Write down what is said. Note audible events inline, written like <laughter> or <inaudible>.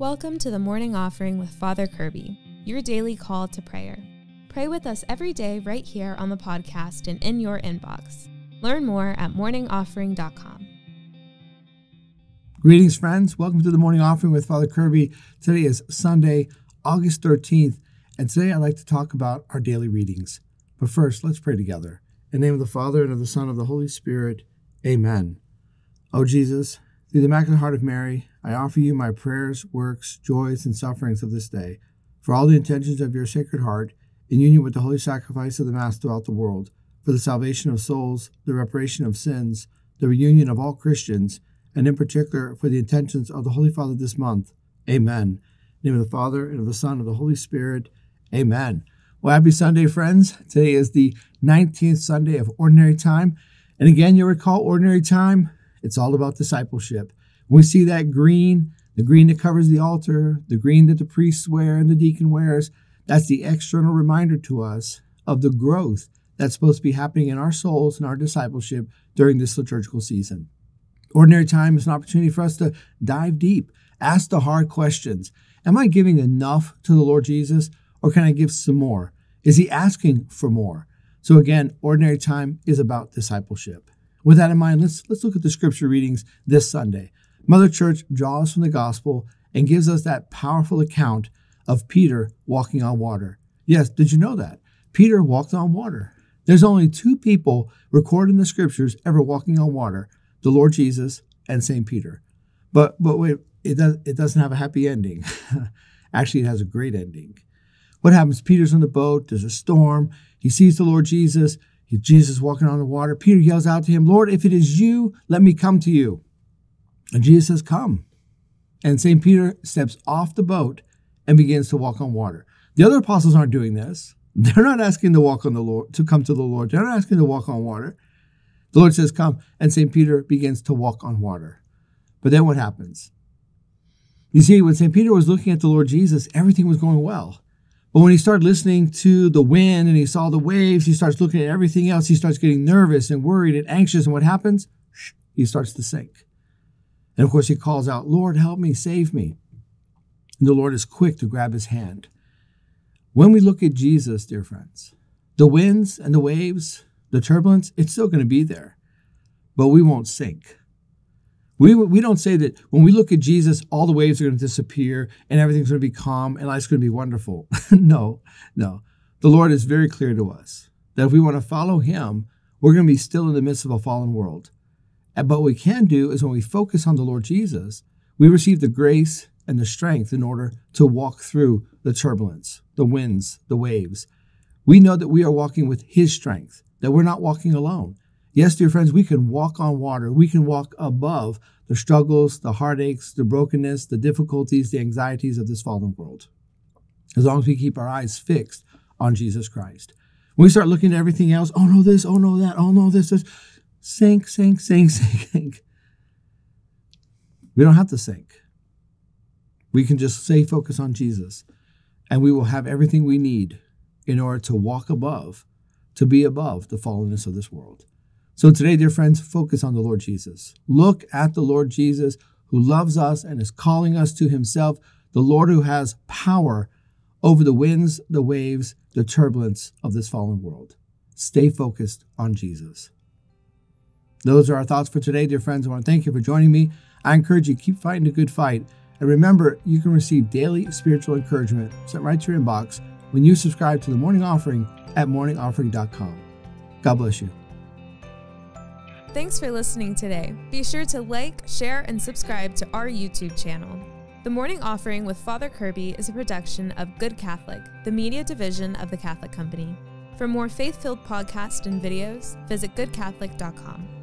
Welcome to the morning offering with Father Kirby, your daily call to prayer. Pray with us every day right here on the podcast and in your inbox. Learn more at morningoffering.com. Greetings, friends. Welcome to the morning offering with Father Kirby. Today is Sunday, August 13th, and today I'd like to talk about our daily readings. But first, let's pray together. In the name of the Father, and of the Son, and of the Holy Spirit, amen. O Jesus, through the Immaculate Heart of Mary, I offer you my prayers, works, joys, and sufferings of this day, for all the intentions of your Sacred Heart, in union with the holy sacrifice of the Mass throughout the world, for the salvation of souls, the reparation of sins, the reunion of all Christians, and in particular for the intentions of the Holy Father this month. Amen. In the name of the Father, and of the Son, and of the Holy Spirit. Amen. Well, happy Sunday, friends. Today is the 19th Sunday of Ordinary Time. And again, you recall Ordinary Time it's all about discipleship. We see that green, the green that covers the altar, the green that the priests wear and the deacon wears, that's the external reminder to us of the growth that's supposed to be happening in our souls and our discipleship during this liturgical season. Ordinary time is an opportunity for us to dive deep, ask the hard questions. Am I giving enough to the Lord Jesus, or can I give some more? Is he asking for more? So, again, ordinary time is about discipleship. With that in mind, let's, let's look at the scripture readings this Sunday. Mother Church draws from the gospel and gives us that powerful account of Peter walking on water. Yes, did you know that? Peter walked on water. There's only two people recorded in the scriptures ever walking on water the Lord Jesus and St. Peter. But, but wait, it, does, it doesn't have a happy ending. <laughs> Actually, it has a great ending. What happens? Peter's on the boat, there's a storm, he sees the Lord Jesus, Jesus walking on the water. Peter yells out to him, Lord, if it is you, let me come to you. And Jesus says, Come. And St. Peter steps off the boat and begins to walk on water. The other apostles aren't doing this. <laughs> They're not asking to walk on the Lord, to come to the Lord. They're not asking to walk on water. The Lord says, Come. And St. Peter begins to walk on water. But then what happens? You see, when St. Peter was looking at the Lord Jesus, everything was going well. But when he started listening to the wind and he saw the waves, he starts looking at everything else. He starts getting nervous and worried and anxious. And what happens? He starts to sink. And of course, he calls out, Lord, help me, save me. And the Lord is quick to grab his hand. When we look at Jesus, dear friends, the winds and the waves, the turbulence, it's still going to be there, but we won't sink. We, we don't say that when we look at Jesus, all the waves are going to disappear and everything's going to be calm and life's going to be wonderful. <laughs> no, no. The Lord is very clear to us that if we want to follow Him, we're going to be still in the midst of a fallen world. But what we can do is when we focus on the Lord Jesus, we receive the grace and the strength in order to walk through the turbulence, the winds, the waves. We know that we are walking with His strength, that we're not walking alone. Yes, dear friends, we can walk on water. We can walk above the struggles, the heartaches, the brokenness, the difficulties, the anxieties of this fallen world. As long as we keep our eyes fixed on Jesus Christ. When we start looking at everything else, oh no, this, oh no, that, oh no, this, this, sink, sink, sink, <laughs> sink, sink. We don't have to sink. We can just stay focused on Jesus, and we will have everything we need in order to walk above, to be above the fallenness of this world. So today, dear friends, focus on the Lord Jesus. Look at the Lord Jesus who loves us and is calling us to himself, the Lord who has power over the winds, the waves, the turbulence of this fallen world. Stay focused on Jesus. Those are our thoughts for today, dear friends. I want to thank you for joining me. I encourage you keep fighting a good fight. And remember, you can receive daily spiritual encouragement sent right to your inbox when you subscribe to the morning offering at morningoffering.com. God bless you. Thanks for listening today. Be sure to like, share, and subscribe to our YouTube channel. The Morning Offering with Father Kirby is a production of Good Catholic, the media division of the Catholic Company. For more faith filled podcasts and videos, visit goodcatholic.com.